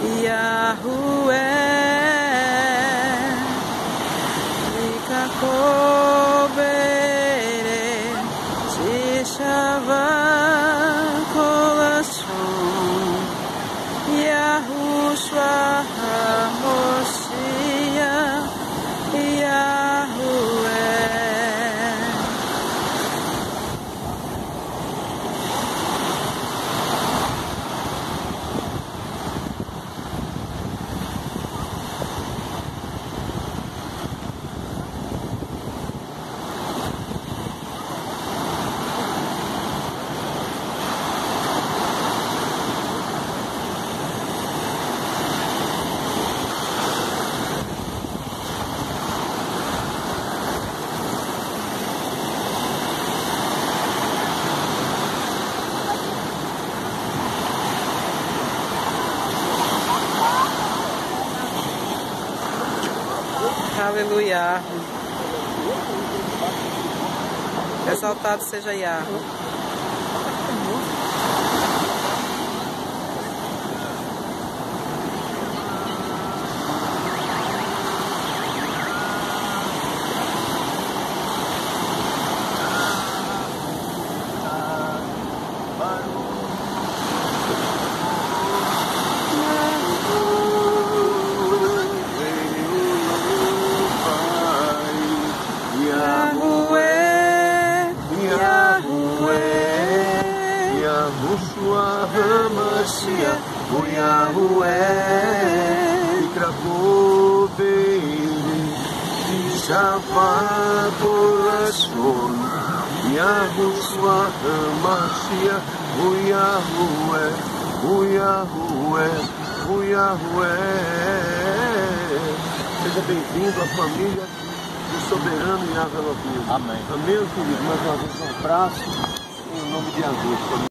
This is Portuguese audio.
Mashiach, Yahuwah. Aleluia. Exaltado seja Yahweh. Yahweh, Yahweh, Yahushua HaMashiach, o Yahuwah, Ikrakô Beire, Ishavá Kolashon, Yahushua HaMashiach, o Yahuwah, o Yahuwah, o Yahuwah. Seja bem-vindo à família do soberano Yahweh. Amém. Amém, querido. Mais uma vez um abraço em nome de Jesus.